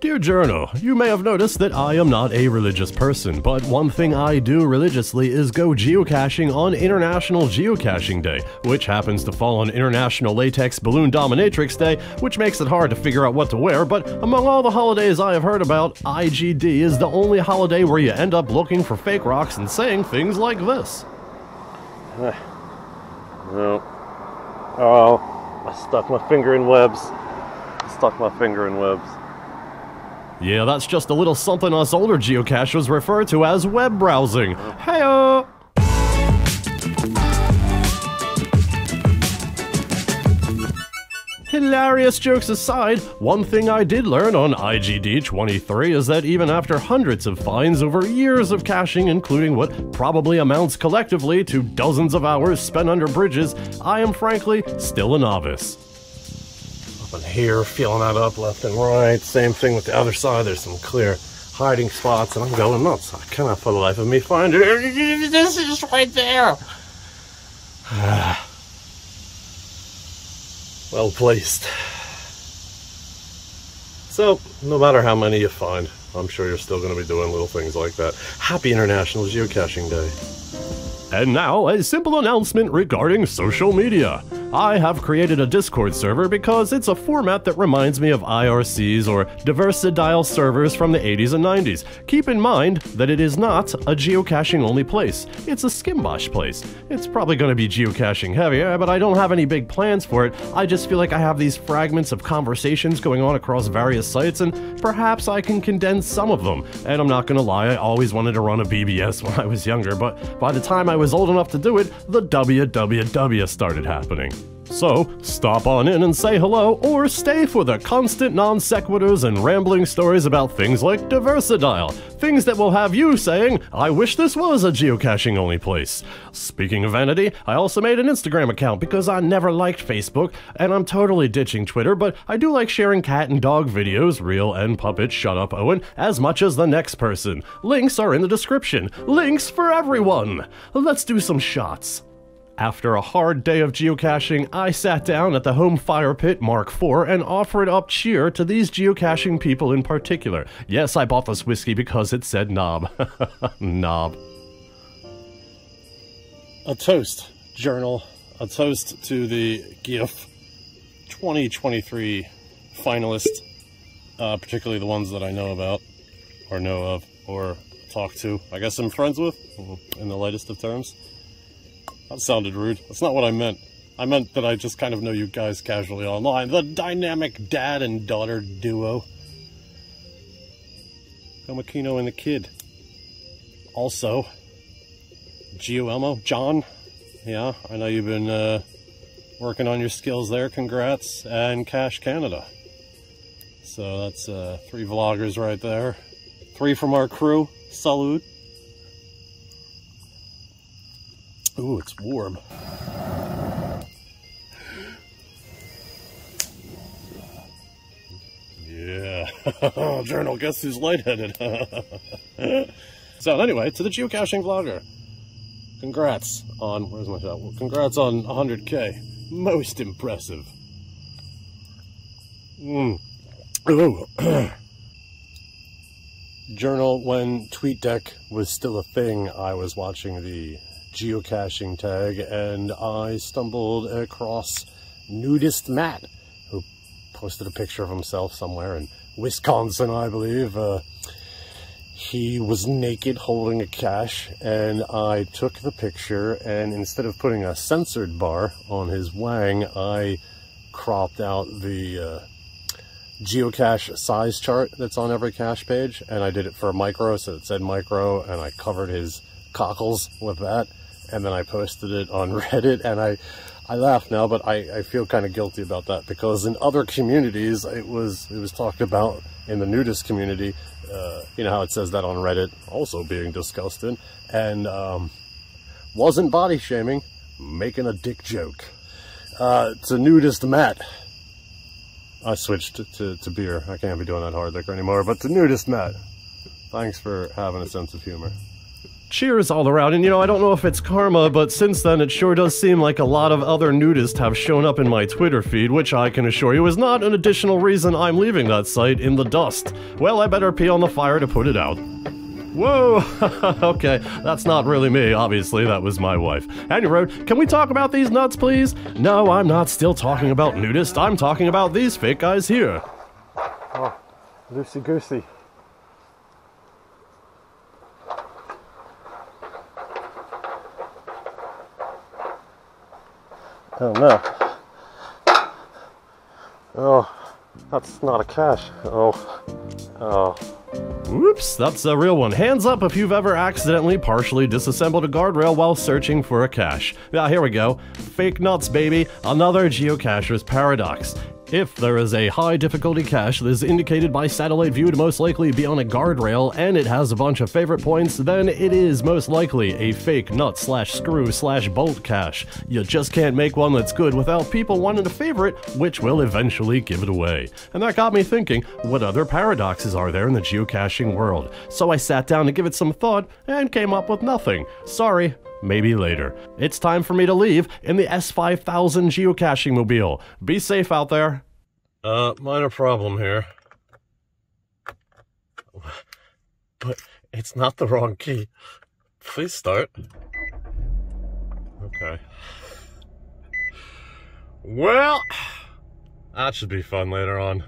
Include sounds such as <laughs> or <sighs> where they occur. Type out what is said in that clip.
Dear Journal, you may have noticed that I am not a religious person, but one thing I do religiously is go geocaching on International Geocaching Day, which happens to fall on International Latex Balloon Dominatrix Day, which makes it hard to figure out what to wear, but among all the holidays I have heard about, IGD is the only holiday where you end up looking for fake rocks and saying things like this. <sighs> No. Oh, I stuck my finger in webs. I Stuck my finger in webs. Yeah, that's just a little something us older geocachers refer to as web browsing. Heyo! Hilarious jokes aside, one thing I did learn on IGD 23 is that even after hundreds of finds over years of caching, including what probably amounts collectively to dozens of hours spent under bridges, I am frankly still a novice. In here, feeling that up left and right. Same thing with the other side. There's some clear hiding spots, and I'm going nuts. I cannot for the life of me find it. <laughs> This is right there. <sighs> well placed. So, no matter how many you find, I'm sure you're still going to be doing little things like that. Happy International Geocaching Day. And now, a simple announcement regarding social media. I have created a Discord server because it's a format that reminds me of IRCs or Diversidial servers from the 80s and 90s. Keep in mind that it is not a geocaching only place, it's a skimbosh place. It's probably going to be geocaching heavier, eh, but I don't have any big plans for it. I just feel like I have these fragments of conversations going on across various sites, and perhaps I can condense some of them. And I'm not going to lie, I always wanted to run a BBS <laughs> when I was younger, but by the time I was old enough to do it, the WWW started happening. So, stop on in and say hello, or stay for the constant non sequiturs and rambling stories about things like Diversidial, things that will have you saying, I wish this was a geocaching only place. Speaking of vanity, I also made an Instagram account because I never liked Facebook, and I'm totally ditching Twitter, but I do like sharing cat and dog videos, real and puppet, shut up Owen, as much as the next person. Links are in the description. Links for everyone! Let's do some shots. After a hard day of geocaching, I sat down at the Home Fire Pit Mark IV and offered up cheer to these geocaching people in particular. Yes, I bought this whiskey because it said knob. <laughs> knob. A toast, journal. A toast to the GIFF 2023 finalists, uh, particularly the ones that I know about, or know of, or talk to. I guess I'm friends with, in the lightest of terms. That sounded rude. That's not what I meant. I meant that I just kind of know you guys casually online. The dynamic dad and daughter duo. Gomakino and the kid. Also, Gio Elmo, John. Yeah, I know you've been uh, working on your skills there. Congrats. And Cash Canada. So that's uh, three vloggers right there. Three from our crew. Salute. Ooh, it's warm. Yeah. <laughs> Journal, guess who's lightheaded? <laughs> so anyway, to the geocaching vlogger. Congrats on, where's my shot? Well, congrats on 100k. Most impressive. Mm. Ooh. <clears throat> Journal, when TweetDeck was still a thing, I was watching the geocaching tag and I stumbled across Nudist Matt, who posted a picture of himself somewhere in Wisconsin, I believe. Uh, he was naked holding a cache and I took the picture and instead of putting a censored bar on his wang, I cropped out the uh, geocache size chart that's on every cache page and I did it for a micro so it said micro and I covered his cockles with that and then I posted it on <laughs> Reddit and I I laugh now but I, I feel kind of guilty about that because in other communities it was it was talked about in the nudist community uh, you know how it says that on Reddit also being disgusted and um, wasn't body shaming making a dick joke. Uh, it's a nudist Matt I switched to, to, to beer. I can't be doing that hard liquor anymore but to nudist Matt thanks for having a sense of humor Cheers all around, and you know, I don't know if it's karma, but since then it sure does seem like a lot of other nudists have shown up in my Twitter feed, which I can assure you is not an additional reason I'm leaving that site in the dust. Well, I better pee on the fire to put it out. Whoa! <laughs> okay, that's not really me, obviously, that was my wife. Anyway, can we talk about these nuts, please? No, I'm not still talking about nudists, I'm talking about these fake guys here. Oh, loosey goosey. Oh no. Oh, that's not a cache. Oh. Oh. Whoops, that's a real one. Hands up if you've ever accidentally partially disassembled a guardrail while searching for a cache. Yeah, here we go. Fake nuts, baby. Another geocacher's paradox. If there is a high difficulty cache that is indicated by satellite view to most likely be on a guardrail and it has a bunch of favorite points, then it is most likely a fake nut slash screw slash bolt cache. You just can't make one that's good without people wanting to favorite, which will eventually give it away. And that got me thinking, what other paradoxes are there in the geocaching world? So I sat down to give it some thought and came up with nothing. Sorry, Maybe later. It's time for me to leave in the S5000 geocaching mobile. Be safe out there. Uh, minor problem here. But it's not the wrong key. Please start. Okay. Well, that should be fun later on.